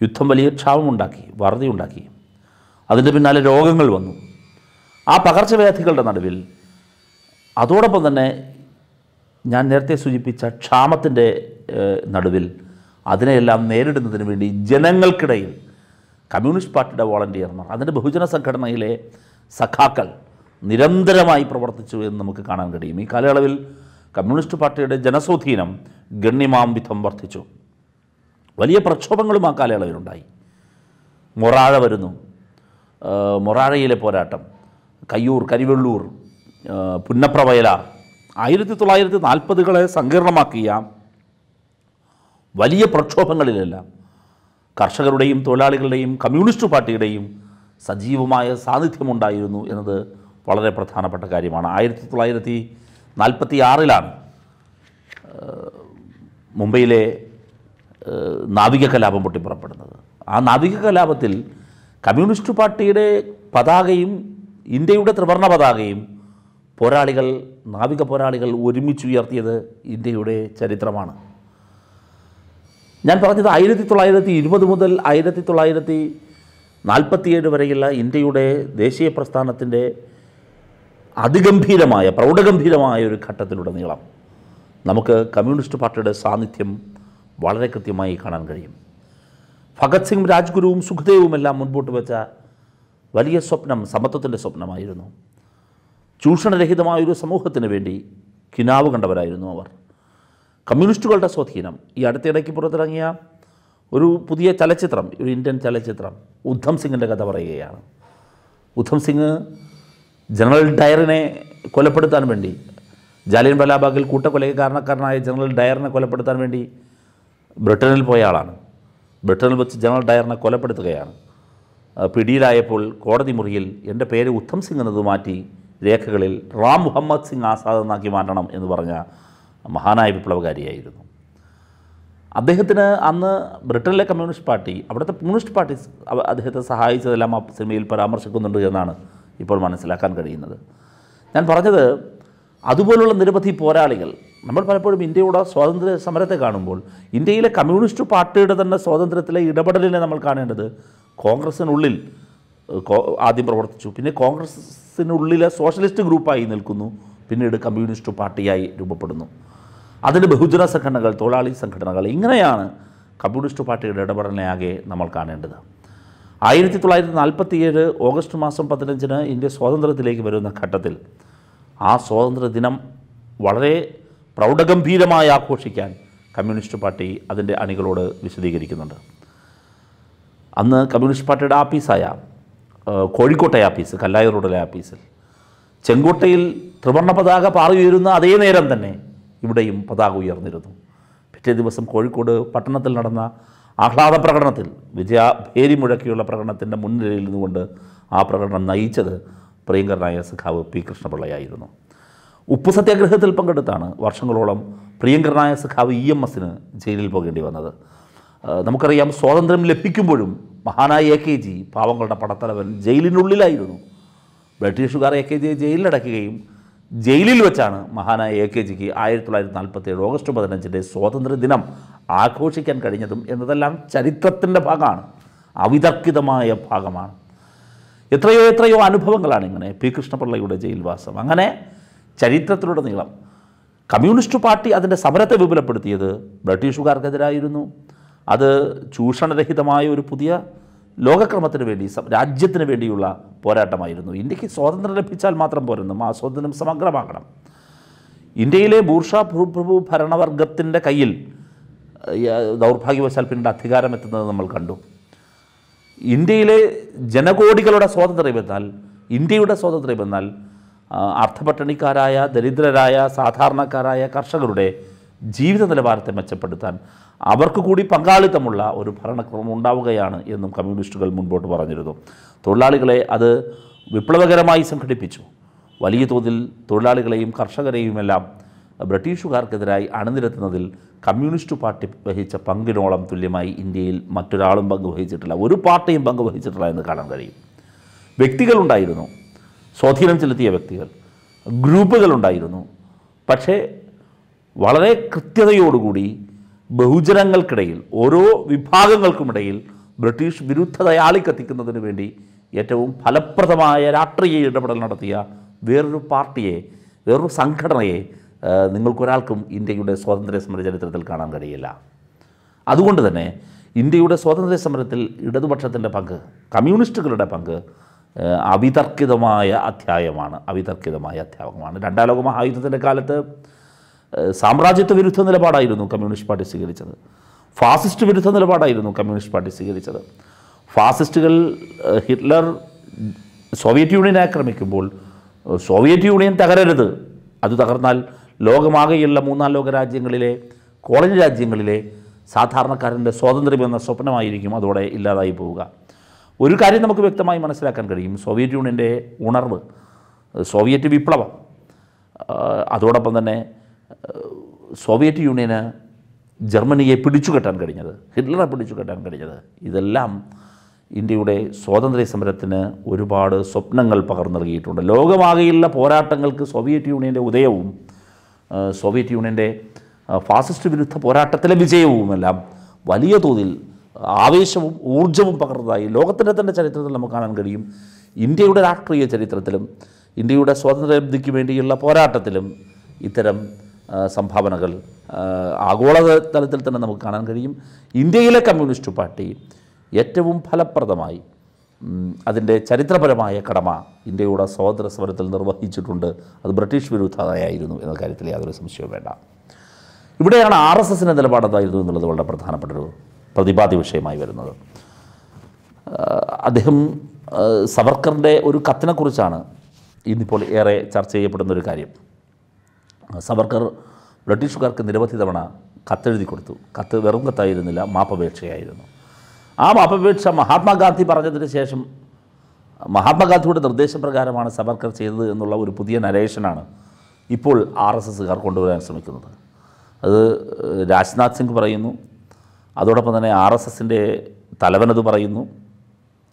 യുദ്ധം വലിയ ക്ഷാമമുണ്ടാക്കി വറുതിയുണ്ടാക്കി അതിന്റെ പിന്നാലെ രോഗങ്ങൾ വന്നു. ആ പകർച്ചവ്യാധികളുടെ നടുവിൽ അതോടൊപ്പം തന്നെ ഞാൻ നേരത്തെ സൂചിപ്പിച്ച ക്ഷാമത്തിന്റെ നടുവിൽ അതിനെയെല്ലാം നേരിടുന്നതിന് വേണ്ടി ജനങ്ങൾക്കിടയിൽ കമ്മ്യൂണിസ്റ്റ് പാർട്ടിയുടെ വോളണ്ടിയർമാർ അതിന്റെ ബഹുജന സംഘടനയിലെ സഖാക്കൾ നിരന്തരമായി പ്രവർത്തിച്ചു എന്ന് നമുക്ക് കാണാൻ കഴിയും. ഈ കാലയളവിൽ കമ്മ്യൂണിസ്റ്റ് പാർട്ടിയുടെ ജനസ്വാധീനം ഗണ്യമാം വിധം വർദ്ധിച്ചു. വലിയ പ്രക്ഷോഭങ്ങളും ആ കാലയളവിലുണ്ടായി. മൊറാഴ വരുന്നു. മൊറാഴയിലെ പോരാട്ടം. കയ്യൂർ കരിവെള്ളൂർ പുന്നപ്രവയല ആയിരത്തി തൊള്ളായിരത്തി നാൽപ്പതുകളെ സങ്കീർണമാക്കിയ വലിയ പ്രക്ഷോഭങ്ങളിലെല്ലാം കർഷകരുടെയും തൊഴിലാളികളുടെയും കമ്മ്യൂണിസ്റ്റ് പാർട്ടിയുടെയും സജീവമായ സാന്നിധ്യമുണ്ടായിരുന്നു എന്നത് വളരെ പ്രധാനപ്പെട്ട കാര്യമാണ്. ആയിരത്തി തൊള്ളായിരത്തി നാൽപ്പത്തി ആറിലാണ് മുംബൈയിലെ നാവിക കലാപം പൊട്ടിപ്പുറപ്പെടുന്നത്. ആ നാവിക കലാപത്തിൽ കമ്മ്യൂണിസ്റ്റ് പാർട്ടിയുടെ പതാകയും ഇന്ത്യയുടെ ത്രിവർണ പതാകയും പോരാളികൾ നാവിക പോരാളികൾ ഒരുമിച്ച് ഉയർത്തിയത് ഇന്ത്യയുടെ ചരിത്രമാണ്. ഞാൻ പറഞ്ഞത് ആയിരത്തി തൊള്ളായിരത്തി ഇരുപത് മുതൽ ആയിരത്തി തൊള്ളായിരത്തി നാൽപ്പത്തിയേഴ് വരെയുള്ള ഇന്ത്യയുടെ ദേശീയ പ്രസ്ഥാനത്തിന്റെ അതിഗംഭീരമായ പ്രൗഢഗംഭീരമായ ഒരു ഘട്ടത്തിലുടനീളം നമുക്ക് കമ്മ്യൂണിസ്റ്റ് പാർട്ടിയുടെ സാന്നിധ്യം വളരെ കൃത്യമായി കാണാൻ കഴിയും. ഭഗത് സിംഗ് രാജ്ഗുരുവും സുഖദേവും എല്ലാം മുൻപോട്ട് വെച്ച വലിയ സ്വപ്നം സമത്വത്തിന്റെ സ്വപ്നമായിരുന്നു. ചൂഷണരഹിതമായൊരു സമൂഹത്തിന് വേണ്ടി കിനാവ് കണ്ടവരായിരുന്നു അവർ. കമ്മ്യൂണിസ്റ്റുകളുടെ സ്വാധീനം. ഈ അടുത്തിടയ്ക്ക് പുറത്തിറങ്ങിയ ഒരു പുതിയ ചലച്ചിത്രം ഒരു ഇന്ത്യൻ ചലച്ചിത്രം ഉദ്ധം സിംഗിന്റെ കഥ പറയുകയാണ്. ഉദ്ധം സിംഗ് ജനറൽ ഡയറിനെ കൊലപ്പെടുത്താൻ വേണ്ടി ജാലിയൻ ബലാബാഗിൽ കൂട്ടക്കൊലയ്ക്ക് കാരണക്കാരനായ ജനറൽ ഡയറിനെ കൊലപ്പെടുത്താൻ വേണ്ടി ബ്രിട്ടനിൽ പോയ ആളാണ്. ബ്രിട്ടനിൽ വെച്ച് ജനറൽ ഡയറിനെ കൊലപ്പെടുത്തുകയാണ്. പിടിയിലായപ്പോൾ കോടതി മുറിയിൽ എന്റെ പേര് ഉത്തം സിംഗ് എന്നത് മാറ്റി രേഖകളിൽ റാം മുഹമ്മദ് സിംഗ് ആസാദ് എന്നാക്കി മാറ്റണം എന്ന് പറഞ്ഞ മഹാനായ വിപ്ലവകാരിയായിരുന്നു. അദ്ദേഹത്തിന് അന്ന് ബ്രിട്ടനിലെ കമ്മ്യൂണിസ്റ്റ് പാർട്ടി അവിടുത്തെ കമ്മ്യൂണിസ്റ്റ് പാർട്ടി അദ്ദേഹത്തെ സഹായിച്ചതെല്ലാം ആ സിനിമയിൽ പരാമർശിക്കുന്നുണ്ട് എന്നാണ് ഇപ്പോൾ മനസ്സിലാക്കാൻ കഴിയുന്നത്. ഞാൻ പറഞ്ഞത് അതുപോലുള്ള നിരവധി പോരാളികൾ നമ്മൾ പലപ്പോഴും ഇന്ത്യയുടെ സ്വാതന്ത്ര്യ സമരത്തെ കാണുമ്പോൾ ഇന്ത്യയിലെ കമ്മ്യൂണിസ്റ്റ് പാർട്ടിയുടെ തന്നെ സ്വാതന്ത്ര്യത്തിലെ ഇടപെടലിനെ നമ്മൾ കാണേണ്ടത് കോൺഗ്രസ്സിനുള്ളിൽ ആദ്യം പ്രവർത്തിച്ചു. പിന്നെ കോൺഗ്രസ്സിനുള്ളിലെ സോഷ്യലിസ്റ്റ് ഗ്രൂപ്പായി നിൽക്കുന്നു. പിന്നീട് കമ്മ്യൂണിസ്റ്റ് പാർട്ടിയായി രൂപപ്പെടുന്നു. അതിന് ബഹുജന സംഘടനകൾ തൊഴിലാളി സംഘടനകൾ ഇങ്ങനെയാണ് കമ്മ്യൂണിസ്റ്റ് പാർട്ടിയുടെ ഇടപെടലിനെ ആകെ നമ്മൾ കാണേണ്ടത്. ആയിരത്തി തൊള്ളായിരത്തി നാൽപ്പത്തിയേഴ് ഓഗസ്റ്റ് മാസം പതിനഞ്ചിന് ഇന്ത്യ സ്വാതന്ത്ര്യത്തിലേക്ക് വരുന്ന ഘട്ടത്തിൽ ആ സ്വാതന്ത്ര്യ ദിനം വളരെ പ്രൗഢഗംഭീരമായി ആഘോഷിക്കാൻ കമ്മ്യൂണിസ്റ്റ് പാർട്ടി അതിന്റെ അണികളോട് വിശദീകരിക്കുന്നുണ്ട്. അന്ന് കമ്മ്യൂണിസ്റ്റ് പാർട്ടിയുടെ ആഫീസായ കോഴിക്കോട്ടെ ആഫീസ് കല്ലായി റോഡിലെ ആഫീസിൽ ചെങ്കോട്ടയിൽ ത്രിവർണ പതാക പാറിയുയരുന്ന അതേ നേരം തന്നെ ഇവിടെയും പതാക ഉയർന്നിരുന്നു. പിറ്റേ ദിവസം കോഴിക്കോട് പട്ടണത്തിൽ നടന്ന ആഹ്ലാദ പ്രകടനത്തിൽ വിജയ ഭേരി മുഴക്കിയുള്ള പ്രകടനത്തിന്റെ മുൻനിരയിൽ നിന്നുകൊണ്ട് ആ പ്രകടനം നയിച്ചത് പ്രിയങ്കരനായ സഖാവ് പി കൃഷ്ണപിള്ളയായിരുന്നു. ഉപ്പ് സത്യാഗ്രഹത്തിൽ പങ്കെടുത്താണ് വർഷങ്ങളോളം പ്രിയങ്കരനായ സഖാവ് ഇ എം എസിന് ജയിലിൽ പോകേണ്ടി വന്നത്. നമുക്കറിയാം സ്വാതന്ത്ര്യം ലഭിക്കുമ്പോഴും മഹാനായ എ കെ ജി പാവങ്ങളുടെ പടത്തലവൻ ജയിലിനുള്ളിലായിരുന്നു. ബ്രിട്ടീഷുകാർ എ കെ ജിയെ ജയിലിലടക്കുകയും ജയിലിൽ വെച്ചാണ് മഹാനായ എ കെ ജിക്ക് ആയിരത്തി തൊള്ളായിരത്തി നാൽപ്പത്തി ഏഴ് ഓഗസ്റ്റ് പതിനഞ്ചിന്റെ സ്വാതന്ത്ര്യ ദിനം ആഘോഷിക്കാൻ കഴിഞ്ഞതും എന്നതെല്ലാം ചരിത്രത്തിന്റെ ഭാഗമാണ്. അവിതർക്കിതമായ ഭാഗമാണ്. എത്രയോ എത്രയോ അനുഭവങ്ങളാണ് ഇങ്ങനെ പി കൃഷ്ണപിള്ളയുടെ ജയിൽവാസം. അങ്ങനെ ചരിത്രത്തിലൂടെ നീളം. കമ്മ്യൂണിസ്റ്റ് പാർട്ടി അതിന്റെ സമരത്തെ വിപുലപ്പെടുത്തിയത് ബ്രിട്ടീഷുകാർക്കെതിരായിരുന്നു. അത് ചൂഷണരഹിതമായ ഒരു പുതിയ ലോകക്രമത്തിന് വേണ്ടി രാജ്യത്തിന് വേണ്ടിയുള്ള പോരാട്ടമായിരുന്നു. ഇന്ത്യയ്ക്ക് സ്വാതന്ത്ര്യം ലഭിച്ചാൽ മാത്രം പോരെന്നും ആ സ്വാതന്ത്ര്യം സമഗ്രമാകണം. ഇന്ത്യയിലെ ബൂർഷ ഭൂപ്രഭു ഭരണവർഗത്തിന്റെ കയ്യിൽ ദൗർഭാഗ്യവശാൽ പിന്നീട് അധികാരം എത്തുന്നത് നമ്മൾ കണ്ടു. ഇന്ത്യയിലെ ജനകോടികളുടെ സ്വാതന്ത്ര്യം എന്നാൽ ഇന്ത്യയുടെ സ്വാതന്ത്ര്യം എന്നാൽ അർത്ഥപട്ടണിക്കാരായ ദരിദ്രരായ സാധാരണക്കാരായ കർഷകരുടെ ജീവിത നിലവാരത്തെ മെച്ചപ്പെടുത്താൻ അവർക്ക് കൂടി പങ്കാളിത്തമുള്ള ഒരു ഭരണക്രമം ഉണ്ടാവുകയാണ് എന്നും കമ്മ്യൂണിസ്റ്റുകൾ മുൻപോട്ട് പറഞ്ഞിരുന്നു. തൊഴിലാളികളെ അത് വിപ്ലവകരമായി സംഘടിപ്പിച്ചു. വലിയ തോതിൽ തൊഴിലാളികളെയും കർഷകരെയുമെല്ലാം ബ്രിട്ടീഷുകാർക്കെതിരായി അണിനിരത്തുന്നതിൽ കമ്മ്യൂണിസ്റ്റ് പാർട്ടി വഹിച്ച പങ്കിനോളം തുല്യമായി ഇന്ത്യയിൽ മറ്റൊരാളും പങ്ക് വഹിച്ചിട്ടില്ല ഒരു പാർട്ടിയും പങ്ക് വഹിച്ചിട്ടില്ല എന്ന് കാണാൻ കഴിയും. വ്യക്തികളുണ്ടായിരുന്നു. സ്വാധീനം ചെലുത്തിയ വ്യക്തികൾ. ഗ്രൂപ്പുകളുണ്ടായിരുന്നു. പക്ഷേ വളരെ കൃത്യതയോടുകൂടി ബഹുജനങ്ങൾക്കിടയിൽ ഓരോ വിഭാഗങ്ങൾക്കുമിടയിൽ ബ്രിട്ടീഷ് വിരുദ്ധത ആളിക്കത്തിക്കുന്നതിന് വേണ്ടി ഏറ്റവും ഫലപ്രദമായ രാഷ്ട്രീയ ഇടപെടൽ നടത്തിയ വേറൊരു പാർട്ടിയെ വേറൊരു സംഘടനയെ നിങ്ങൾക്കൊരാൾക്കും ഇന്ത്യയുടെ സ്വാതന്ത്ര്യ സമര ചരിത്രത്തിൽ കാണാൻ കഴിയില്ല. അതുകൊണ്ട് തന്നെ ഇന്ത്യയുടെ സ്വാതന്ത്ര്യ സമരത്തിൽ ഇടതുപക്ഷത്തിന്റെ പങ്ക് കമ്മ്യൂണിസ്റ്റുകളുടെ പങ്ക് അവിതർക്കിതമായ അധ്യായമാണ് അവിതർക്കിതമായ അധ്യായമാണ് രണ്ടാം ലോക മഹായുദ്ധത്തിന്റെ കാലത്ത് സാമ്രാജ്യത്വ വിരുദ്ധ നിലപാടായിരുന്നു കമ്മ്യൂണിസ്റ്റ് പാർട്ടി സ്വീകരിച്ചത്. ഫാസിസ്റ്റ് വിരുദ്ധ നിലപാടായിരുന്നു കമ്മ്യൂണിസ്റ്റ് പാർട്ടി സ്വീകരിച്ചത്. ഫാസിസ്റ്റുകൾ ഹിറ്റ്ലർ സോവിയറ്റ് യൂണിയനെ ആക്രമിക്കുമ്പോൾ സോവിയറ്റ് യൂണിയൻ തകരരുത്. അത് തകർന്നാൽ ലോകമാകെയുള്ള മൂന്നാം ലോക രാജ്യങ്ങളിലെ കോളനി രാജ്യങ്ങളിലെ സാധാരണക്കാരന്റെ സ്വാതന്ത്ര്യം എന്ന സ്വപ്നമായിരിക്കും അതോടെ ഇല്ലാതായി പോവുക. ഒരു കാര്യം നമുക്ക് വ്യക്തമായി മനസ്സിലാക്കാൻ കഴിയും. സോവിയറ്റ് യൂണിയന്റെ ഉണർവ് സോവിയറ്റ് വിപ്ലവം അതോടൊപ്പം തന്നെ സോവിയറ്റ് യൂണിയന് ജർമ്മനിയെ പിടിച്ചുകെട്ടാൻ കഴിഞ്ഞത് ഹിറ്റ്ലറെ പിടിച്ചുകെട്ടാൻ കഴിഞ്ഞത്. ഇതെല്ലാം ഇന്ത്യയുടെ സ്വാതന്ത്ര്യ സമരത്തിന് ഒരുപാട് സ്വപ്നങ്ങൾ പകർന്നു നൽകിയിട്ടുണ്ട്. ലോകമാകെയുള്ള പോരാട്ടങ്ങൾക്ക് സോവിയറ്റ് യൂണിയന്റെ ഉദയവും സോവിയറ്റ് യൂണിയന്റെ ഫാസിസ്റ്റ് വിരുദ്ധ പോരാട്ടത്തിലെ വിജയവുമെല്ലാം വലിയ തോതിൽ ആവേശവും ഊർജവും പകർന്നതായി ലോകത്തിന്റെ തന്നെ ചരിത്രത്തിൽ നമുക്ക് കാണാൻ കഴിയും. ഇന്ത്യയുടെ രാഷ്ട്രീയ ചരിത്രത്തിലും ഇന്ത്യയുടെ സ്വാതന്ത്ര്യലബ്ധിക്ക് വേണ്ടിയുള്ള പോരാട്ടത്തിലും ഇത്തരം സംഭാവനകൾ ആഗോള തലത്തിൽ തന്നെ നമുക്ക് കാണാൻ കഴിയും. ഇന്ത്യയിലെ കമ്മ്യൂണിസ്റ്റ് പാർട്ടി ഏറ്റവും ഫലപ്രദമായി അതിന്റെ ചരിത്രപരമായ കടമ ഇന്ത്യയുടെ സ്വാതന്ത്ര്യ സമരത്തിൽ നിർവഹിച്ചിട്ടുണ്ട്. അത് ബ്രിട്ടീഷ് വിരുദ്ധതയായിരുന്നു എന്ന കാര്യത്തിൽ യാതൊരു സംശയവും വേണ്ട. ഇവിടെയാണ് ആർ എസ് എസിന്റെ നിലപാട് എന്തായിരുന്നു എന്നുള്ളത് വളരെ പ്രധാനപ്പെട്ടൊരു പ്രതിപാദ്യ വിഷയമായി വരുന്നത്. അദ്ദേഹം സവർക്കറിന്റെ ഒരു കത്തിനെക്കുറിച്ചാണ് ഇന്നിപ്പോൾ ഏറെ ചർച്ച ചെയ്യപ്പെടുന്ന ഒരു കാര്യം. സവർക്കർ ബ്രിട്ടീഷുകാർക്ക് നിരവധി തവണ കത്തെഴുതി കൊടുത്തു. കത്ത് വെറും കത്തായിരുന്നില്ല മാപ്പപേക്ഷയായിരുന്നു. ആ അപപേക്ഷ മഹാത്മാഗാന്ധി പറഞ്ഞതിന് ശേഷം മഹാത്മാഗാന്ധിയുടെ നിർദ്ദേശപ്രകാരമാണ് സവർക്കർ ചെയ്തത് എന്നുള്ള ഒരു പുതിയ നരേഷനാണ് ഇപ്പോൾ ആർ എസ് എസ്സുകാർ കൊണ്ടുവരാൻ ശ്രമിക്കുന്നത്. അത് രാജ്നാഥ് സിംഗ് പറയുന്നു. അതോടൊപ്പം തന്നെ ആർ എസ് എസിന്റെ തലവനത് പറയുന്നു.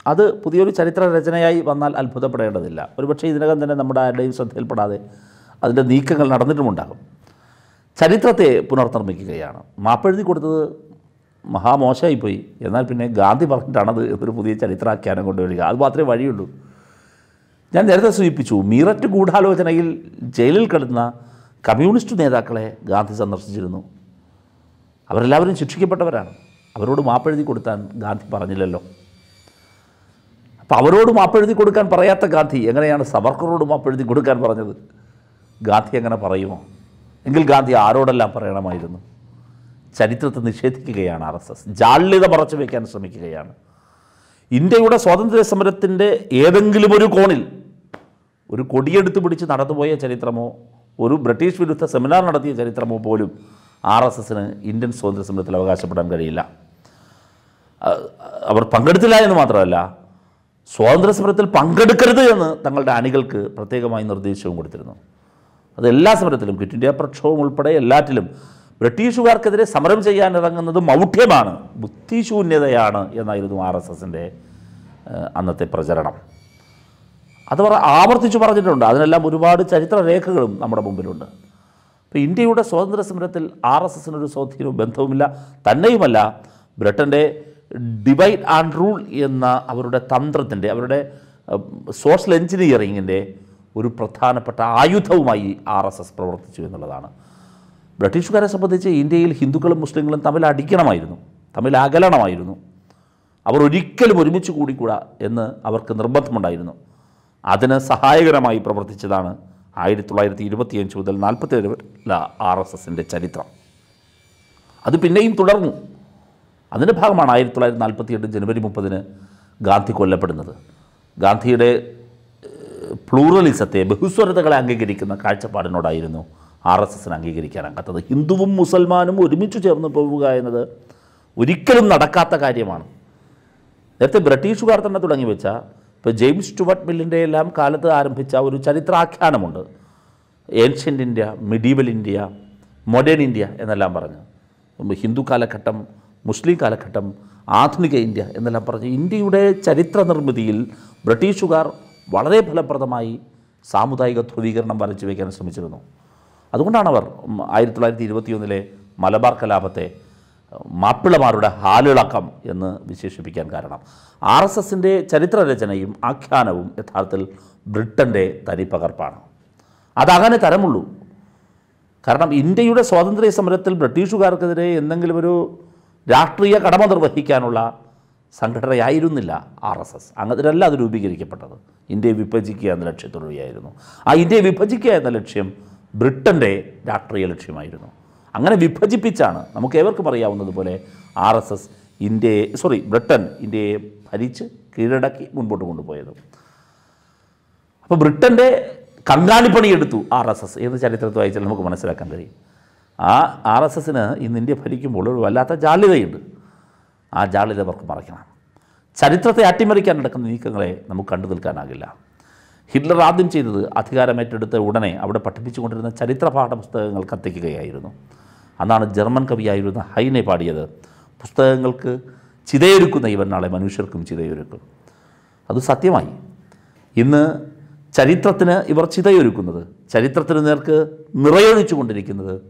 അത് പുതിയൊരു ചരിത്ര രചനയായി വന്നാൽ അത്ഭുതപ്പെടേണ്ടതില്ല. ഒരുപക്ഷെ ഇതിനകം തന്നെ നമ്മുടെ ആരുടെയും ശ്രദ്ധയിൽപ്പെടാതെ അതിന്റെ നീക്കങ്ങൾ നടന്നിട്ടുമുണ്ടാകും. ചരിത്രത്തെ പുനർനിർമ്മിക്കുകയാണ്. മാപ്പെഴുതി കൊടുത്തത് മഹാമോശമായിപ്പോയി. എന്നാൽ പിന്നെ ഗാന്ധി പറഞ്ഞിട്ടാണത് എന്നൊരു പുതിയ ചരിത്രാഖ്യാനം കൊണ്ടുവരിക അത് മാത്രമേ വഴിയുള്ളൂ. ഞാൻ നേരത്തെ സൂചിപ്പിച്ചു മീററ്റ് ഗൂഢാലോചനയിൽ ജയിലിൽ കിടന്ന കമ്മ്യൂണിസ്റ്റ് നേതാക്കളെ ഗാന്ധി സന്ദർശിച്ചിരുന്നു. അവരെല്ലാവരും ശിക്ഷിക്കപ്പെട്ടവരാണ്. അവരോട് മാപ്പെഴുതി കൊടുത്താൻ ഗാന്ധി പറഞ്ഞില്ലല്ലോ. അപ്പോൾ അവരോട് മാപ്പെഴുതി കൊടുക്കാൻ പറയാത്ത ഗാന്ധി എങ്ങനെയാണ് സവർക്കറോട് മാപ്പെഴുതി കൊടുക്കാൻ പറഞ്ഞത്? ഗാന്ധി എങ്ങനെ പറയുമോ? എങ്കിൽ ഗാന്ധി ആരോടെല്ലാം പറയണമായിരുന്നു? ചരിത്രത്തെ നിഷേധിക്കുകയാണ് ആർ എസ് എസ്. ജാള്യത മറച്ചു വയ്ക്കാൻ ശ്രമിക്കുകയാണ്. ഇന്ത്യയുടെ സ്വാതന്ത്ര്യ സമരത്തിന്റെ ഏതെങ്കിലും ഒരു കോണിൽ ഒരു കൊടിയെടുത്ത് പിടിച്ച് നടന്നുപോയ ചരിത്രമോ ഒരു ബ്രിട്ടീഷ് വിരുദ്ധ സെമിനാർ നടത്തിയ ചരിത്രമോ പോലും ആർ എസ് എസിന് ഇന്ത്യൻ സ്വാതന്ത്ര്യ സമരത്തിൽ അവകാശപ്പെടാൻ കഴിയില്ല. അവർ പങ്കെടുത്തില്ല എന്ന് മാത്രമല്ല സ്വാതന്ത്ര്യ സമരത്തിൽ പങ്കെടുക്കരുത് എന്ന് തങ്ങളുടെ അണികൾക്ക് പ്രത്യേകമായി നിർദ്ദേശവും കൊടുത്തിരുന്നു. അത് എല്ലാ സമരത്തിലും ക്വിറ്റ് ഇന്ത്യ പ്രക്ഷോഭം ഉൾപ്പെടെ എല്ലാറ്റിലും ബ്രിട്ടീഷുകാർക്കെതിരെ സമരം ചെയ്യാൻ ഇറങ്ങുന്നത് മൗഢ്യമാണ് ബുദ്ധിശൂന്യതയാണ് എന്നായിരുന്നു ആർ എസ് എസിന്റെ അന്നത്തെ പ്രചരണം. അത് പറ ആവർത്തിച്ചു പറഞ്ഞിട്ടുണ്ട്. അതിനെല്ലാം ഒരുപാട് ചരിത്രരേഖകളും നമ്മുടെ മുമ്പിലുണ്ട്. അപ്പോൾ ഇന്ത്യയുടെ സ്വാതന്ത്ര്യ സമരത്തിൽ ആർ എസ് എസിനൊരു സ്വാധീനവും ബന്ധവുമില്ല. തന്നെയുമല്ല ബ്രിട്ടന്റെ ഡിവൈഡ് ആൻഡ് റൂൾ എന്ന അവരുടെ തന്ത്രത്തിന്റെ അവരുടെ സോഷ്യൽ എഞ്ചിനീയറിങ്ങിന്റെ ഒരു പ്രധാനപ്പെട്ട ആയുധവുമായി ആർ എസ് എസ് പ്രവർത്തിച്ചു എന്നുള്ളതാണ്. ബ്രിട്ടീഷുകാരെ സംബന്ധിച്ച് ഇന്ത്യയിൽ ഹിന്ദുക്കളും മുസ്ലിങ്ങളും തമ്മിൽ അടിക്കണമായിരുന്നു തമ്മിൽ അകലണമായിരുന്നു. അവർ ഒരിക്കലും ഒരുമിച്ച് കൂടിക്കൂടാ എന്ന് അവർക്ക് നിർബന്ധമുണ്ടായിരുന്നു. അതിന് സഹായകരമായി പ്രവർത്തിച്ചതാണ് ആയിരത്തി തൊള്ളായിരത്തി ഇരുപത്തിയഞ്ച് മുതൽ നാൽപ്പത്തേഴ് ആർ എസ് എസിന്റെ ചരിത്രം. അത് പിന്നെയും തുടർന്നു. അതിന്റെ ഭാഗമാണ് ആയിരത്തി തൊള്ളായിരത്തി നാൽപ്പത്തി എട്ട് ജനുവരി മുപ്പതിന് ഗാന്ധി കൊല്ലപ്പെടുന്നത്. ഗാന്ധിയുടെ പ്ലൂറലിസത്തെ ബഹുസ്വരതകളെ അംഗീകരിക്കുന്ന കാഴ്ചപ്പാടിനോടായിരുന്നു ആർ എസ് എസിന് അംഗീകരിക്കാനാകാത്തത് ഹിന്ദുവും മുസൽമാനും ഒരുമിച്ച് ചേർന്ന് പോവുക എന്നത് ഒരിക്കലും നടക്കാത്ത കാര്യമാണ്. നേരത്തെ ബ്രിട്ടീഷുകാർ തന്നെ തുടങ്ങി വെച്ച ഇപ്പോൾ ജെയിംസ് സ്റ്റുവർട്ട് മില്ലിന്റെ എല്ലാം കാലത്ത് ആരംഭിച്ച ഒരു ചരിത്രാഖ്യാനമുണ്ട്. Ancient India medieval India modern India എന്നെല്ലാം പറഞ്ഞ്. ഹിന്ദു കാലഘട്ടം മുസ്ലിം കാലഘട്ടം ആധുനിക ഇന്ത്യ എന്നെല്ലാം പറഞ്ഞ് ഇന്ത്യയുടെ ചരിത്ര നിർമ്മിതിയിൽ ബ്രിട്ടീഷുകാർ വളരെ ഫലപ്രദമായി സാമുദായിക ധ്രുവീകരണം വരച്ചു വയ്ക്കാൻ ശ്രമിച്ചിരുന്നു. അതുകൊണ്ടാണ് അവർ ആയിരത്തി തൊള്ളായിരത്തി ഇരുപത്തിയൊന്നിലെ മലബാർ കലാപത്തെ മാപ്പിളമാരുടെ ഹാലിളക്കം എന്ന് വിശേഷിപ്പിക്കാൻ കാരണം. ആർ എസ് എസിന്റെ ചരിത്രരചനയും ആഖ്യാനവും യഥാർത്ഥത്തിൽ ബ്രിട്ടന്റെ തനിപ്പകർപ്പാണ് അതാകാനേ തരമുള്ളൂ. കാരണം ഇന്ത്യയുടെ സ്വാതന്ത്ര്യ സമരത്തിൽ ബ്രിട്ടീഷുകാർക്കെതിരെ എന്തെങ്കിലും ഒരു രാഷ്ട്രീയ കടമ നിർവഹിക്കാനുള്ള സംഘടനയായിരുന്നില്ല ആർ എസ് എസ് അങ്ങനെയല്ല അത് രൂപീകരിക്കപ്പെട്ടത്. ഇന്ത്യയെ വിഭജിക്കുക എന്ന ലക്ഷ്യത്തോടുകയായിരുന്നു ആ ഇന്ത്യയെ വിഭജിക്കുക എന്ന ലക്ഷ്യം ബ്രിട്ടന്റെ രാഷ്ട്രീയ ലക്ഷ്യമായിരുന്നു. അങ്ങനെ വിഭജിപ്പിച്ചാണ് നമുക്ക് ഏവർക്കും അറിയാവുന്നതുപോലെ ആർ എസ് എസ് ഇന്ത്യയെ സോറി ബ്രിട്ടൻ ഇന്ത്യയെ ഭരിച്ച് കീഴടക്കി മുൻപോട്ട് കൊണ്ടുപോയത്. അപ്പോൾ ബ്രിട്ടന്റെ കങ്കാണിപ്പണി എടുത്തു ആർ എസ് എസ്. ഏത് ചരിത്രത്തിൽ വായിച്ചാൽ നമുക്ക് മനസ്സിലാക്കാൻ കഴിയും. ആ ആർ എസ് എസിന് ഇന്ന് ഇന്ത്യ ഭരിക്കുമ്പോൾ ഒരു വല്ലാത്ത ജാള്യതയുണ്ട്. ആ ജാള്യത അവർക്ക് മറയ്ക്കണം ചരിത്രത്തെ അട്ടിമറിക്കാൻ നടക്കുന്ന നീക്കങ്ങളെ നമുക്ക് കണ്ടു നിൽക്കാനാകില്ല. ഹിറ്റ്ലർ ആദ്യം ചെയ്തത് അധികാരമേറ്റെടുത്ത ഉടനെ അവിടെ പഠിപ്പിച്ചുകൊണ്ടിരുന്ന ചരിത്ര പാഠപുസ്തകങ്ങൾ കത്തിക്കുകയായിരുന്നു. അന്നാണ് ജർമ്മൻ കവിയായിരുന്ന ഹൈനെ പാടിയത്. പുസ്തകങ്ങൾക്ക് ചിതയൊരുക്കുന്ന ഇവൻ നാളെ മനുഷ്യർക്കും ചിതയൊരുക്കും. അത് സത്യമായി. ഇന്ന് ചരിത്രത്തിന് ഇവർ ചിതയൊരുക്കുന്നത് ചരിത്രത്തിന് നേർക്ക് നിറയൊഴിച്ചു കൊണ്ടിരിക്കുന്നത്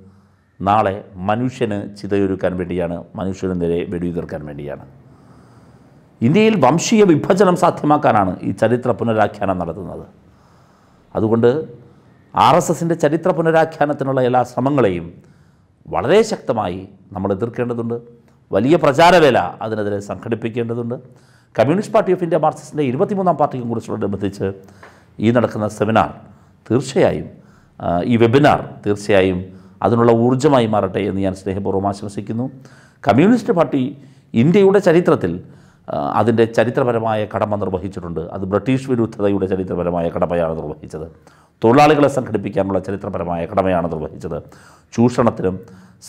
നാളെ മനുഷ്യന് ചിതയൊരുക്കാൻ വേണ്ടിയാണ് മനുഷ്യന് നേരെ വെടിയുതിർക്കാൻ വേണ്ടിയാണ്. ഇന്ത്യയിൽ വംശീയ വിഭജനം സാധ്യമാക്കാനാണ് ഈ ചരിത്ര പുനരാഖ്യാനം നടത്തുന്നത്. അതുകൊണ്ട് ആർ എസ് എസിന്റെ ചരിത്ര പുനരാഖ്യാനത്തിനുള്ള എല്ലാ ശ്രമങ്ങളെയും വളരെ ശക്തമായി നമ്മൾ എതിർക്കേണ്ടതുണ്ട്. വലിയ പ്രചാരവേല അതിനെതിരെ സംഘടിപ്പിക്കേണ്ടതുണ്ട്. കമ്മ്യൂണിസ്റ്റ് പാർട്ടി ഓഫ് ഇന്ത്യ മാർക്സിസ്റ്റിന്റെ ഇരുപത്തിമൂന്നാം പാർട്ടി കോൺഗ്രസിനോടനുബന്ധിച്ച് ഈ നടക്കുന്ന സെമിനാർ തീർച്ചയായും ഈ വെബിനാർ തീർച്ചയായും അതിനുള്ള ഊർജമായി മാറട്ടെ എന്ന് ഞാൻ സ്നേഹപൂർവം ആശംസിക്കുന്നു. കമ്മ്യൂണിസ്റ്റ് പാർട്ടി ഇന്ത്യയുടെ ചരിത്രത്തിൽ അതിന്റെ ചരിത്രപരമായ കടമ നിർവഹിച്ചിട്ടുണ്ട്. അത് ബ്രിട്ടീഷ് വിരുദ്ധതയുടെ ചരിത്രപരമായ കടമയാണ് നിർവഹിച്ചത്. തൊഴിലാളികളെ സംഘടിപ്പിക്കാനുള്ള ചരിത്രപരമായ കടമയാണ് നിർവഹിച്ചത്. ചൂഷണത്തിനും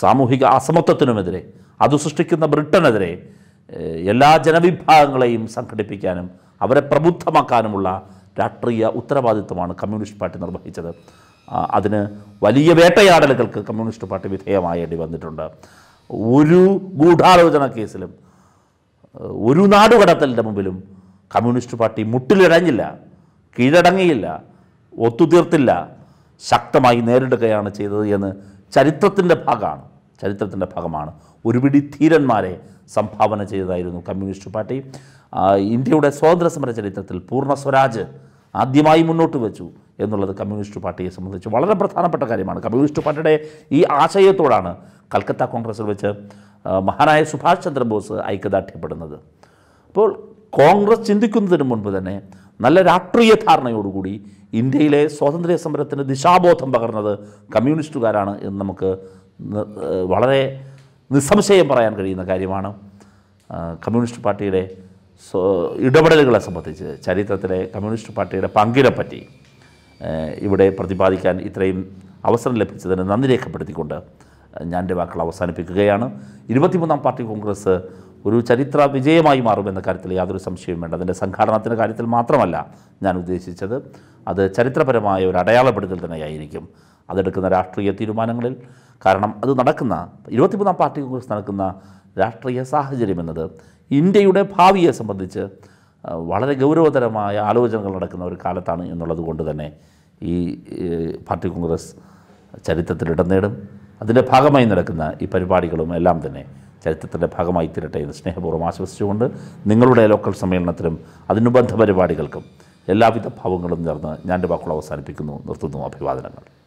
സാമൂഹിക അസമത്വത്തിനുമെതിരെ അത് സൃഷ്ടിക്കുന്ന ബ്രിട്ടനെതിരെ എല്ലാ ജനവിഭാഗങ്ങളെയും സംഘടിപ്പിക്കാനും അവരെ പ്രബുദ്ധമാക്കാനുമുള്ള രാഷ്ട്രീയ ഉത്തരവാദിത്വമാണ് കമ്മ്യൂണിസ്റ്റ് പാർട്ടി നിർവഹിച്ചത്. അതിന് വലിയ വേട്ടയാടലുകൾക്ക് കമ്മ്യൂണിസ്റ്റ് പാർട്ടി വിധേയമായേണ്ടി വന്നിട്ടുണ്ട്. ഒരു ഗൂഢാലോചന കേസിലും ഒരു നാടുകടത്തലിന്റെ മുമ്പിലും കമ്മ്യൂണിസ്റ്റ് പാർട്ടി മുട്ടിലിഴഞ്ഞില്ല കീഴടങ്ങിയില്ല ഒത്തുതീർത്തില്ല ശക്തമായി നേരിടുകയാണ് ചെയ്തത് എന്ന് ചരിത്രത്തിന്റെ ഭാഗമാണ് ചരിത്രത്തിന്റെ ഭാഗമാണ്. ഒരുപിടി ധീരന്മാരെ സംഭാവന ചെയ്തതായിരുന്നു കമ്മ്യൂണിസ്റ്റ് പാർട്ടി. ഇന്ത്യയുടെ സ്വാതന്ത്ര്യ സമര ചരിത്രത്തിൽ പൂർണ സ്വരാജ് ആദ്യമായി മുന്നോട്ട് വെച്ചു എന്നുള്ളത് കമ്മ്യൂണിസ്റ്റ് പാർട്ടിയെ സംബന്ധിച്ച് വളരെ പ്രധാനപ്പെട്ട കാര്യമാണ്. കമ്മ്യൂണിസ്റ്റ് പാർട്ടിയുടെ ഈ ആശയത്തോടാണ് കൽക്കത്ത കോൺഗ്രസിൽ വെച്ച് മഹാനായ സുഭാഷ് ചന്ദ്രബോസ് ഐക്യദാർഢ്യപ്പെടുന്നത്. അപ്പോൾ കോൺഗ്രസ് ചിന്തിക്കുന്നതിന് മുൻപ് തന്നെ നല്ല രാഷ്ട്രീയ ധാരണയോടുകൂടി ഇന്ത്യയിലെ സ്വാതന്ത്ര്യ സമരത്തിന് ദിശാബോധം പകർന്നത് കമ്മ്യൂണിസ്റ്റുകാരാണ് എന്ന് നമുക്ക് വളരെ നിസ്സംശയം പറയാൻ കഴിയുന്ന കാര്യമാണ്. കമ്മ്യൂണിസ്റ്റ് പാർട്ടിയുടെ ഇടപെടലുകളെ സംബന്ധിച്ച് ചരിത്രത്തിലെ കമ്മ്യൂണിസ്റ്റ് പാർട്ടിയുടെ പങ്കിനെപ്പറ്റി ഇവിടെ പ്രതിപാദിക്കാൻ ഇത്രയും അവസരം ലഭിച്ചതിന് നന്ദി രേഖപ്പെടുത്തിക്കൊണ്ട് ഞാൻ എന്റെ വാക്കുകൾ അവസാനിപ്പിക്കുകയാണ്. ഇരുപത്തിമൂന്നാം പാർട്ടി കോൺഗ്രസ് ഒരു ചരിത്ര വിജയമായി മാറുമെന്ന കാര്യത്തിൽ യാതൊരു സംശയവും വേണ്ട. അതിന്റെ സംഘാടനത്തിന്റെ കാര്യത്തിൽ മാത്രമല്ല ഞാൻ ഉദ്ദേശിച്ചത്. അത് ചരിത്രപരമായ ഒരു അടയാളപ്പെടുത്തൽ തന്നെയായിരിക്കും. അതെടുക്കുന്ന രാഷ്ട്രീയ തീരുമാനങ്ങളിൽ കാരണം അത് നടക്കുന്ന ഇരുപത്തിമൂന്നാം പാർട്ടി കോൺഗ്രസ് നടക്കുന്ന രാഷ്ട്രീയ സാഹചര്യം എന്നത് ഇന്ത്യയുടെ ഭാവിയെ സംബന്ധിച്ച് വളരെ ഗൗരവതരമായ ആലോചനകൾ നടക്കുന്ന ഒരു കാലത്താണ് എന്നുള്ളത് കൊണ്ട് തന്നെ ഈ പാർട്ടി കോൺഗ്രസ് ചരിത്രത്തിൽ ഇടം നേടും. അതിന്റെ ഭാഗമായി നടക്കുന്ന ഈ പരിപാടികളും എല്ലാം തന്നെ ചരിത്രത്തിന്റെ ഭാഗമായി തീരട്ടെ എന്ന് സ്നേഹപൂർവം ആശ്വസിച്ചുകൊണ്ട് നിങ്ങളുടെ ലോക്കൽ സമ്മേളനത്തിനും അതിനുബന്ധ പരിപാടികൾക്കും എല്ലാവിധ ഭാവങ്ങളും നേർന്ന് ഞാൻ വാക്കുകൾ അവസാനിപ്പിക്കുന്നു. നിർത്തുന്നു അഭിവാദനങ്ങൾ.